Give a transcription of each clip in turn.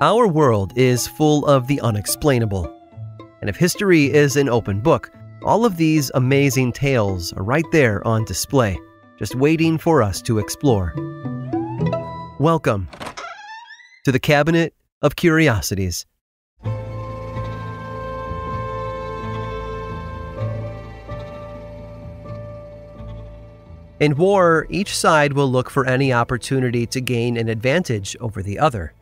Our world is full of the unexplainable. And if history is an open book, all of these amazing tales are right there on display, just waiting for us to explore. Welcome to the Cabinet of Curiosities. In war, each side will look for any opportunity to gain an advantage over the other.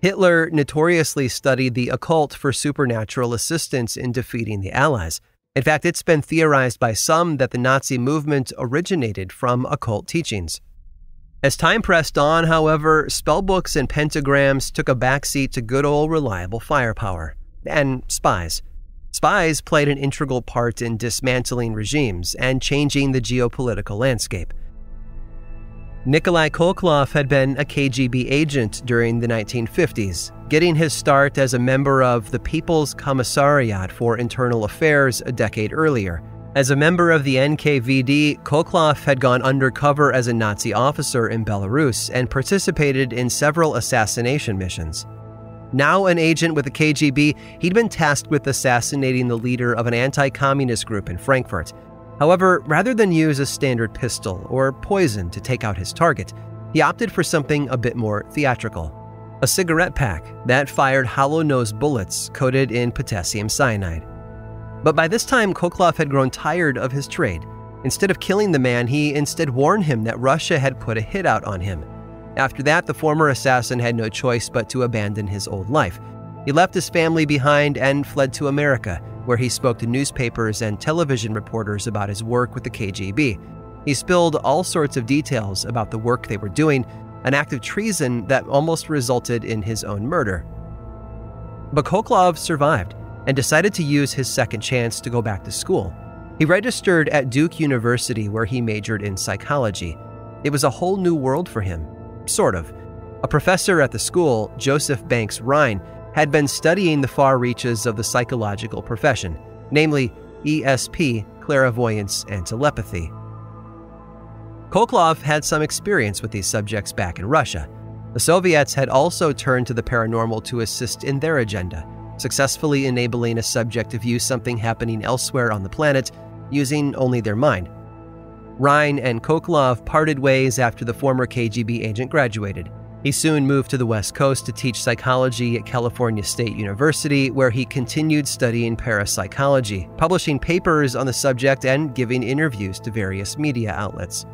Hitler notoriously studied the occult for supernatural assistance in defeating the Allies. In fact, it's been theorized by some that the Nazi movement originated from occult teachings. As time pressed on, however, spellbooks and pentagrams took a backseat to good old reliable firepower and spies. Spies played an integral part in dismantling regimes and changing the geopolitical landscape. Nikolai Khokhlov had been a KGB agent during the 1950s, getting his start as a member of the People's Commissariat for Internal Affairs a decade earlier. As a member of the NKVD, Khokhlov had gone undercover as a Nazi officer in Belarus and participated in several assassination missions. Now an agent with the KGB, he'd been tasked with assassinating the leader of an anti communist group in Frankfurt. However, rather than use a standard pistol or poison to take out his target, he opted for something a bit more theatrical a cigarette pack that fired hollow nosed bullets coated in potassium cyanide. But by this time, Khokhlov had grown tired of his trade. Instead of killing the man, he instead warned him that Russia had put a hit out on him after that, the former assassin had no choice but to abandon his old life. He left his family behind and fled to America, where he spoke to newspapers and television reporters about his work with the KGB. He spilled all sorts of details about the work they were doing, an act of treason that almost resulted in his own murder. But Khokhlov survived and decided to use his second chance to go back to school. He registered at Duke University, where he majored in psychology. It was a whole new world for him, Sort of. A professor at the school, Joseph Banks Rhine, had been studying the far reaches of the psychological profession, namely ESP, clairvoyance, and telepathy. Khokhlov had some experience with these subjects back in Russia. The Soviets had also turned to the paranormal to assist in their agenda, successfully enabling a subject to view something happening elsewhere on the planet using only their mind. Rhine and Khokhlov parted ways after the former KGB agent graduated. He soon moved to the West Coast to teach psychology at California State University, where he continued studying parapsychology, publishing papers on the subject, and giving interviews to various media outlets.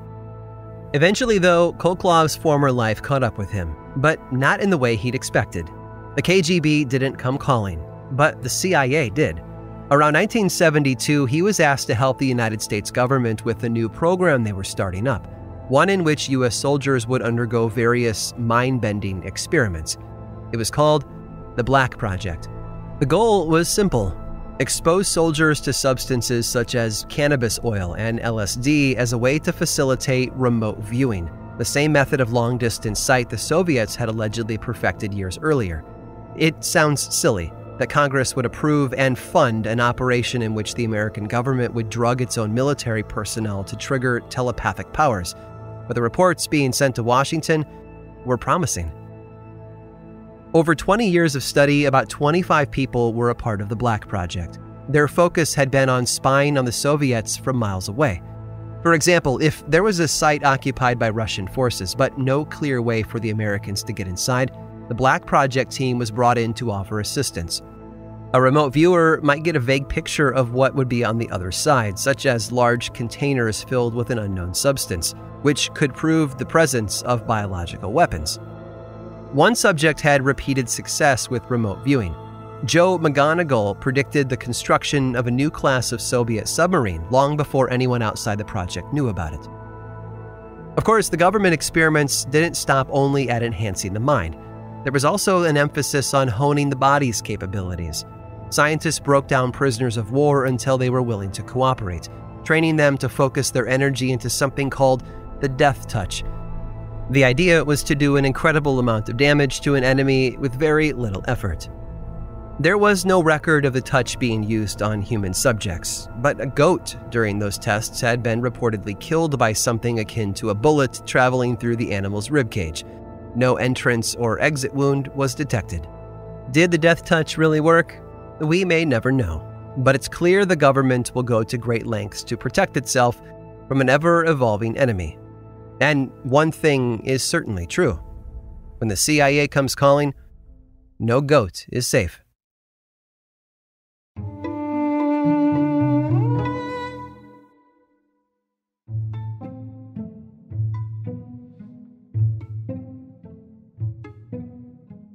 Eventually, though, Khokhlov's former life caught up with him, but not in the way he'd expected. The KGB didn't come calling, but the CIA did. Around 1972, he was asked to help the United States government with a new program they were starting up, one in which U.S. soldiers would undergo various mind bending experiments. It was called the Black Project. The goal was simple expose soldiers to substances such as cannabis oil and LSD as a way to facilitate remote viewing, the same method of long distance sight the Soviets had allegedly perfected years earlier. It sounds silly that Congress would approve and fund an operation in which the American government would drug its own military personnel to trigger telepathic powers, but the reports being sent to Washington were promising. Over 20 years of study, about 25 people were a part of the Black Project. Their focus had been on spying on the Soviets from miles away. For example, if there was a site occupied by Russian forces, but no clear way for the Americans to get inside, the Black Project team was brought in to offer assistance. A remote viewer might get a vague picture of what would be on the other side, such as large containers filled with an unknown substance, which could prove the presence of biological weapons. One subject had repeated success with remote viewing. Joe McMoneagle predicted the construction of a new class of Soviet submarine long before anyone outside the project knew about it. Of course, the government experiments didn't stop only at enhancing the mind. There was also an emphasis on honing the body's capabilities. Scientists broke down prisoners of war until they were willing to cooperate, training them to focus their energy into something called the death touch. The idea was to do an incredible amount of damage to an enemy with very little effort. There was no record of the touch being used on human subjects, but a goat during those tests had been reportedly killed by something akin to a bullet traveling through the animal's ribcage. No entrance or exit wound was detected. Did the death touch really work? We may never know, but it's clear the government will go to great lengths to protect itself from an ever evolving enemy. And one thing is certainly true when the CIA comes calling, no goat is safe.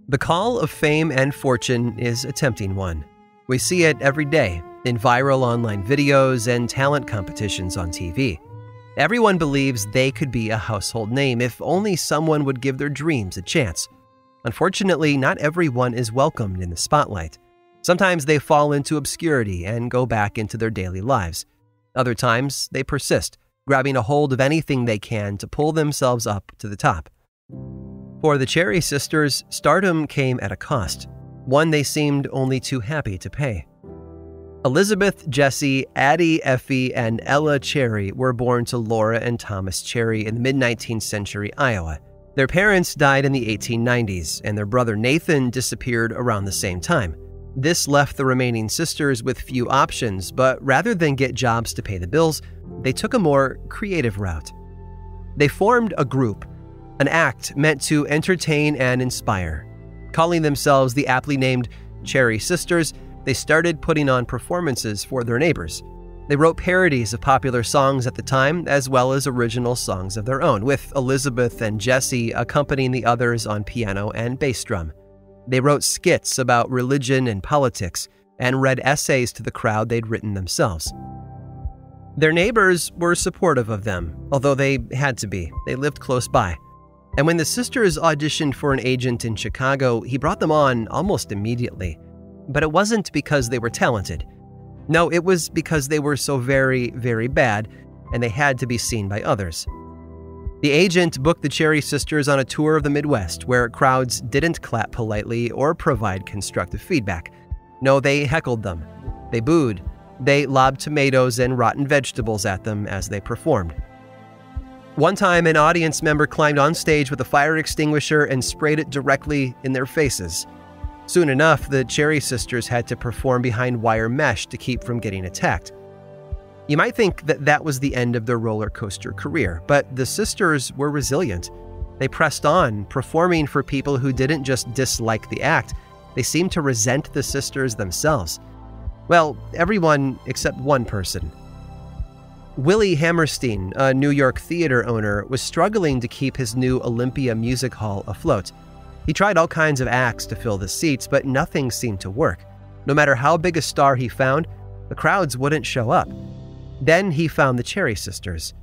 The call of fame and fortune is a tempting one. We see it every day in viral online videos and talent competitions on TV. Everyone believes they could be a household name if only someone would give their dreams a chance. Unfortunately, not everyone is welcomed in the spotlight. Sometimes they fall into obscurity and go back into their daily lives. Other times, they persist, grabbing a hold of anything they can to pull themselves up to the top. For the Cherry sisters, stardom came at a cost, one they seemed only too happy to pay. Elizabeth, Jessie, Addie, Effie, and Ella Cherry were born to Laura and Thomas Cherry in the mid 19th century Iowa. Their parents died in the 1890s, and their brother Nathan disappeared around the same time. This left the remaining sisters with few options, but rather than get jobs to pay the bills, they took a more creative route. They formed a group an act meant to entertain and inspire. Calling themselves the aptly named Cherry Sisters, they started putting on performances for their neighbors. They wrote parodies of popular songs at the time, as well as original songs of their own, with Elizabeth and Jessie accompanying the others on piano and bass drum. They wrote skits about religion and politics, and read essays to the crowd they'd written themselves. Their neighbors were supportive of them, although they had to be. They lived close by. And when the sisters auditioned for an agent in Chicago, he brought them on almost immediately. But it wasn't because they were talented. No, it was because they were so very, very bad, and they had to be seen by others. The agent booked the Cherry Sisters on a tour of the Midwest where crowds didn't clap politely or provide constructive feedback. No, they heckled them. They booed. They lobbed tomatoes and rotten vegetables at them as they performed. One time, an audience member climbed on stage with a fire extinguisher and sprayed it directly in their faces. Soon enough, the Cherry sisters had to perform behind wire mesh to keep from getting attacked. You might think that that was the end of their roller coaster career, but the sisters were resilient. They pressed on, performing for people who didn't just dislike the act, they seemed to resent the sisters themselves. Well, everyone except one person Willie Hammerstein, a New York theater owner, was struggling to keep his new Olympia music hall afloat. He tried all kinds of acts to fill the seats, but nothing seemed to work. No matter how big a star he found, the crowds wouldn't show up. Then he found the Cherry Sisters.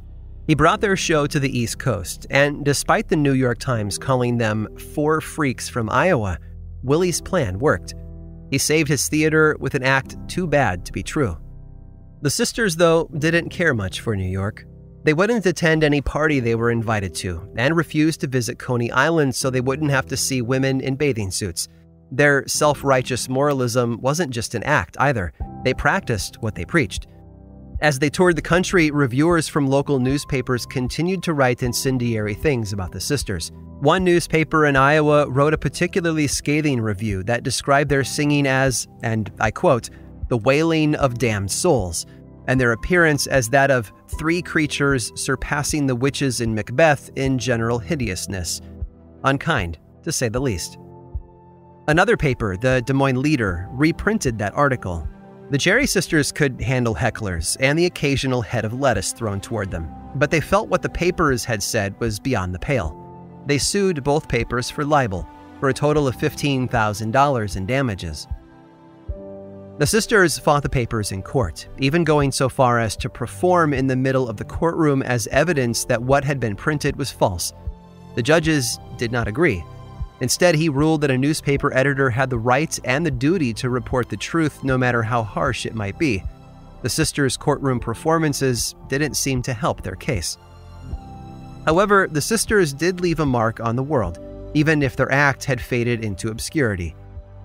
He brought their show to the East Coast, and despite the New York Times calling them four freaks from Iowa, Willie's plan worked. He saved his theater with an act too bad to be true. The sisters, though, didn't care much for New York. They wouldn't attend any party they were invited to, and refused to visit Coney Island so they wouldn't have to see women in bathing suits. Their self righteous moralism wasn't just an act either, they practiced what they preached. As they toured the country, reviewers from local newspapers continued to write incendiary things about the sisters. One newspaper in Iowa wrote a particularly scathing review that described their singing as, and I quote, the wailing of damned souls, and their appearance as that of three creatures surpassing the witches in Macbeth in general hideousness. Unkind, to say the least. Another paper, the Des Moines Leader, reprinted that article. The Cherry sisters could handle hecklers and the occasional head of lettuce thrown toward them, but they felt what the papers had said was beyond the pale. They sued both papers for libel, for a total of $15,000 in damages. The sisters fought the papers in court, even going so far as to perform in the middle of the courtroom as evidence that what had been printed was false. The judges did not agree. Instead, he ruled that a newspaper editor had the right and the duty to report the truth no matter how harsh it might be. The sisters' courtroom performances didn't seem to help their case. However, the sisters did leave a mark on the world, even if their act had faded into obscurity.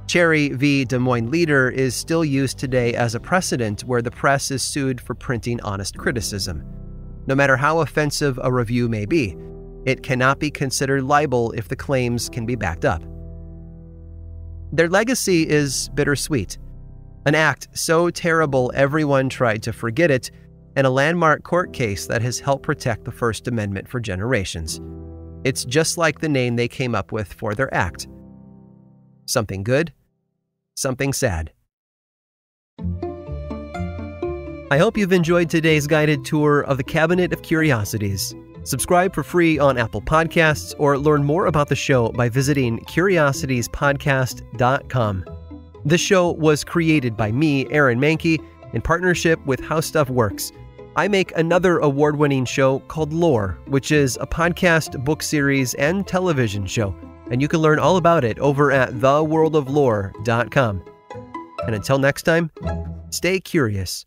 Cherry v. Des Moines Leader is still used today as a precedent where the press is sued for printing honest criticism. No matter how offensive a review may be, it cannot be considered libel if the claims can be backed up. Their legacy is bittersweet. An act so terrible everyone tried to forget it, and a landmark court case that has helped protect the First Amendment for generations. It's just like the name they came up with for their act something good, something sad. I hope you've enjoyed today's guided tour of the Cabinet of Curiosities. Subscribe for free on Apple Podcasts or learn more about the show by visiting curiositiespodcast.com. This show was created by me, Aaron Mahnke, in partnership with How Stuff Works. I make another award winning show called Lore, which is a podcast, book series, and television show, and you can learn all about it over at theworldoflore.com. And until next time, stay curious.